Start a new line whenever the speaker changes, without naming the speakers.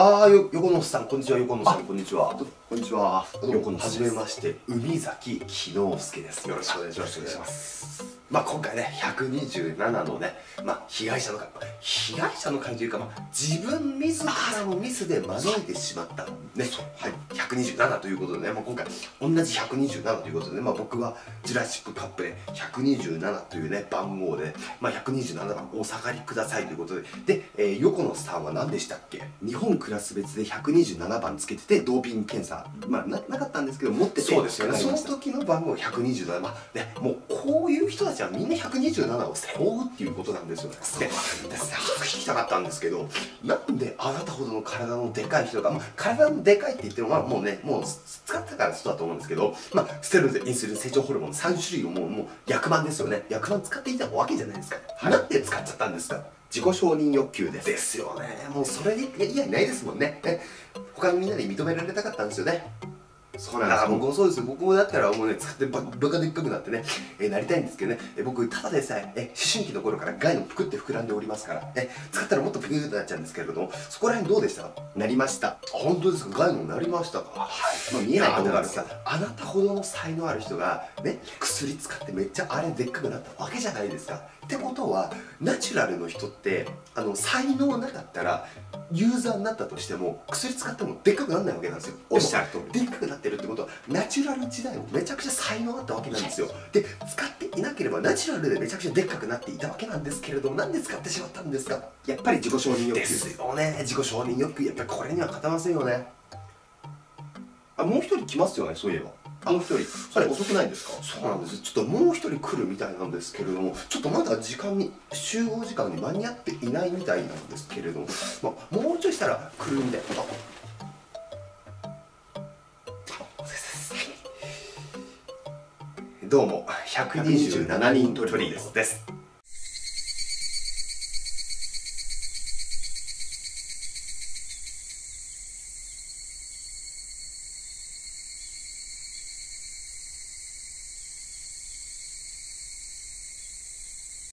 ああよ横野さんこんにちは横野さんこんにちは。
こんにちは。
横野はじめまして。海崎木之助です。
よろしくお願いします。
よろくお願いしますまあ今回ね127のねまあ被害者の会被害者の会というかまあ自分自らのミスで招いてしまったね。はい。127ということでね、まあ、今回同じ127ということでね、まあ、僕はジュラシックカップで127というね番号で、まあ、127番お下がりくださいということで。で、えー、横野さんは何でしたっけ？日本クラス別で127番つけててドーピング検査まあななかったんですけど持ってて
そうですよね。
その時の番号127まあねもうこういう人たちはみんな127を背負うっていうことなんですよ。ねでで聞きたかったんですけどなんであなたほどの体のでかい人が、まあ、体のでかいって言ってもまあもうねもう使ったからそうだと思うんですけどまあステロイドインスリン成長ホルモン3種類をもうもう役満ですよね。役満使っていたわけじゃないですか、はい、なんで使っちゃったんですか？自己承認欲求です。ですよね。もうそれ以外ないですもんね。他のみんなに認められたかったんですよね。そうなんです。僕もそうです僕もだったらもうね使ってババカでっかくなってね、えー、なりたいんですけどね、えー、僕ただでさええ思春期の頃から害のぷくって膨らんでおりますからえ使ったらもっとぷくってなっちゃうんですけれどもそこら辺どうでした？なりました？本当ですか？害のなりましたか？はい。まあ見えないことがあるさあなたほどの才能ある人がね薬使ってめっちゃあれでっかくなったわけじゃないですか。ってことはナチュラルの人ってあの才能なかったらユーザーになったとしても薬使ってもでっかくならないわけなんですよ。
おっしゃると
でっかくなってるってことはナチュラル時代もめちゃくちゃ才能あったわけなんですよ。で使っていなければナチュラルでめちゃくちゃでっかくなっていたわけなんですけれどもなんで使ってしまったんですか？
やっぱり自己承認欲求。
ですよね。自己承認欲求。やっぱりこれには勝てませんよね。
あもう一人来ますよねそういえば。もう一人。それ遅くないですか？
そうなんです。ちょっともう一人来るみたいなんですけれどもちょっとまだ時間に集合時間に間に合っていないみたいなんですけれども、まあ、もうちょいしたら来るみたいどうも127人トリですです。